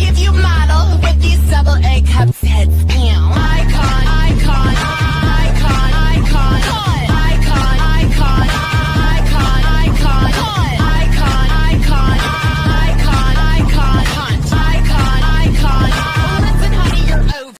if you model.